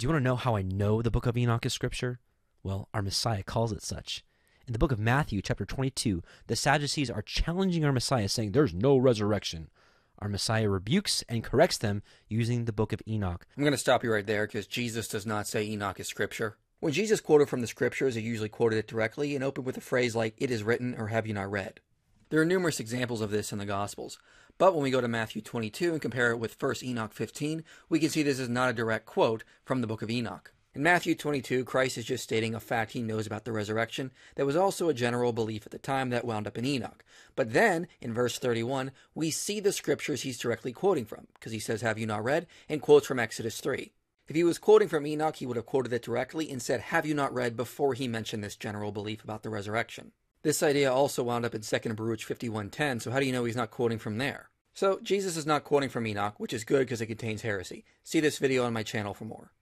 Do you want to know how I know the book of Enoch is scripture? Well, our Messiah calls it such. In the book of Matthew, chapter 22, the Sadducees are challenging our Messiah, saying there's no resurrection. Our Messiah rebukes and corrects them using the book of Enoch. I'm going to stop you right there because Jesus does not say Enoch is scripture. When Jesus quoted from the scriptures, he usually quoted it directly and opened with a phrase like, It is written, or have you not read? There are numerous examples of this in the Gospels, but when we go to Matthew 22 and compare it with 1 Enoch 15, we can see this is not a direct quote from the book of Enoch. In Matthew 22, Christ is just stating a fact he knows about the resurrection that was also a general belief at the time that wound up in Enoch. But then, in verse 31, we see the scriptures he's directly quoting from, because he says, Have you not read? and quotes from Exodus 3. If he was quoting from Enoch, he would have quoted it directly and said, Have you not read? before he mentioned this general belief about the resurrection. This idea also wound up in 2nd Baruch 51.10, so how do you know he's not quoting from there? So, Jesus is not quoting from Enoch, which is good because it contains heresy. See this video on my channel for more.